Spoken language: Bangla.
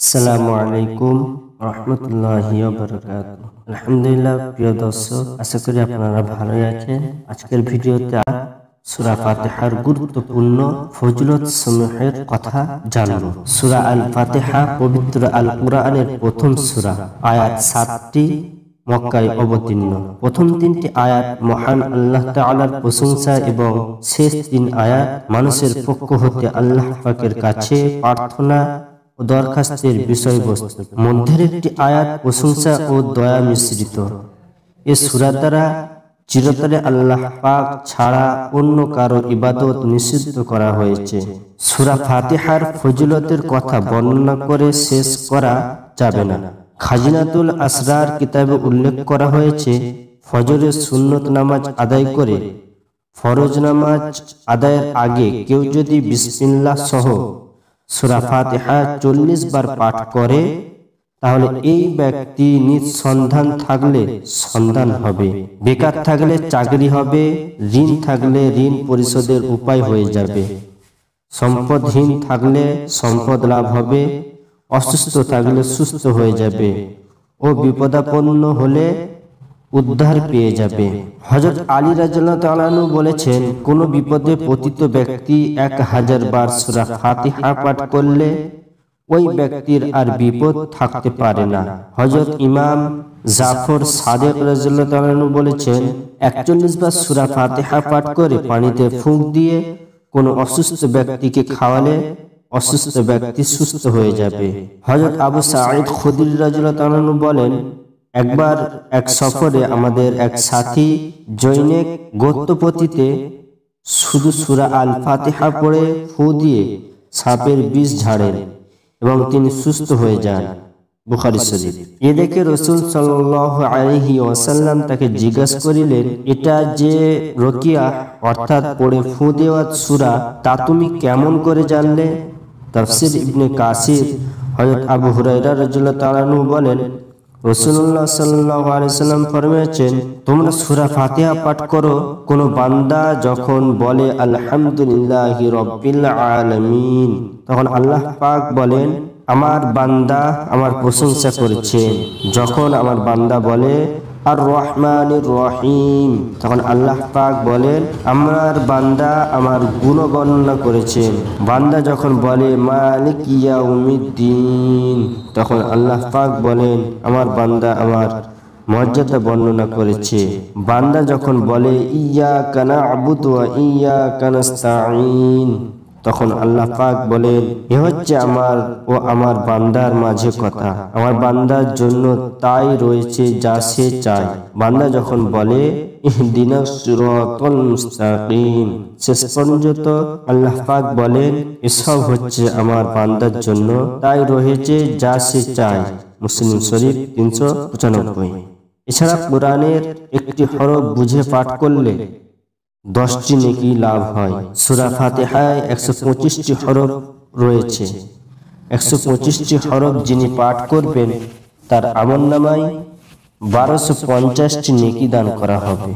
আসসালামু আলাইকুম রহমতুল্লাহি আলহামদুলিল্লাহ প্রিয় দর্শক, আশা করি আপনারা ভালোই আছেন। আজকের ভিডিওতে সুরা ফাতেহার গুরুত্বপূর্ণ ফজলত সমূহের কথা জানব। সুরা আল ফাতেহা পবিত্র আল কুরআনের প্রথম সুরা, আয়াত সাতটি মক্কায় অবতীর্ণ। প্রথম তিনটি আয়াত মহান আল্লাহ তাআলার প্রশংসা এবং শেষ তিন আয়াত মানুষের পক্ষ হতে আল্লাহ পাকের কাছে প্রার্থনা ও দরখাস্তের বিষয়বস্তু। মধ্যের একটি আয়াত প্রশংসা ও দয়া মিশ্রিত। এ সুরা দ্বারা চিরতরে আল্লাহ পাক ছাড়া অন্য কারও ইবাদত নিষিদ্ধ করা হয়েছে। সুরা ফাতিহার ফজিলতের কথা বর্ণনা করে শেষ করা যাবে না। খাজিনাতুল আসরার কিতাবে উল্লেখ করা হয়েছে, ফজরের সুন্নত নামাজ আদায় করে, ফরজ নামাজ আদায়ের আগে কেউ যদি বিসমিল্লাহ সহ সুরা ফাতিহা চল্লিশ বার পাঠ করে তাহলে এই ব্যক্তি নিঃসন্ধান থাকলে সন্ধান হবে। বেকার থাকলে চাকরি হবে ঋণ থাকলে ঋণ পরিশোধের উপায় হয়ে যাবে। সম্পদহীন থাকলে সম্পদ লাভ হবে অসুস্থ থাকলে সুস্থ হয়ে যাবে। ও বিপদাপন্ন হলে উদ্ধার পেয়ে যাবে। হজরত আলী রাজু বলেছেন, কোন বিপদে পতিত ব্যক্তি এক হাজার বার সুরা ফাতিহা পাঠ করলে ওই ব্যক্তির আর বিপদ থাকতে পারে না। হজরত ইমাম জাফর সাদেক রাজু বলেছেন, একচল্লিশ বার সুরা ফাতিহা পাঠ করে পানিতে ফুঁক দিয়ে কোনো অসুস্থ ব্যক্তিকে খাওয়ালে অসুস্থ ব্যক্তি সুস্থ হয়ে যাবে। হজরত আবু সাঈদ খুদির রাজু বলেন একবার এক সফরে আমাদের এক সাথী জৈনিক গোত্তপতিতে শুধু সুরা আল ফাতেহা পড়ে ফু দিয়ে সাপের বিষ ঝাড়েন এবং তিনি সুস্থ হয়ে যান। বুখারি শরীফ। এ দেখে রসুল সাল্লাহি ওয়াসাল্লাম তাকে জিজ্ঞাসা করিলেন, এটা যে রকিয়া, অর্থাৎ পড়ে ফু দেওয়া সুরা, তা তুমি কেমন করে জানলে? তফসির ইবনে কাসির হজরত আবু হুরাইরা রাজুল্লাহ তালানু বলেন রসুল্লাহ সাল্লাম ফরমিয়েছেন, তোমরা সুরা ফাতিহা পাঠ করো। কোনো বান্দা যখন বলে, আলহামদুলিল্লাহ রব্বিল আলমিন তখন আল্লাহ পাক বলেন, আমার বান্দা আমার প্রশংসা করেছে। যখন আমার বান্দা বলে আর রহমান রহিম। তখন আল্লাহ পাক বলেন, আমার বান্দা আমার গুণ বর্ণনা করেছেন বান্দা যখন বলে, মালিক ইয়া উমিদ্দিন তখন আল্লাহ পাক বলেন, আমার বান্দা আমার মর্যাদা বর্ণনা করেছে। বান্দা যখন বলে, ইয়া কানা আবুদ ইয়া কানাস্তাইন তখন আল্লাহ পাক বলেন, এ হচ্ছে আমার ও আমার বান্দার মাঝে কথা। আমার বান্দার জন্য তাই রয়েছে যা সে চায়। বান্দা যখন বলে শেষ পর্যন্ত আল্লাহ পাক বলেন, এসব হচ্ছে আমার বান্দার জন্য তাই রয়েছে যা সে চায়। মুসলিম শরীফ তিনশো পঁচানব্বই। এছাড়া কোরআনের একটি হরফ বুঝে পাঠ করলে দশটি নেকি লাভ হয়। সুরা ফাতেহায় একশো পঁচিশটি হরফ রয়েছে। একশো পঁচিশটি হরফ যিনি পাঠ করবেন, তার আমল নামায় বারোশো পঞ্চাশটি নেকি দান করা হবে।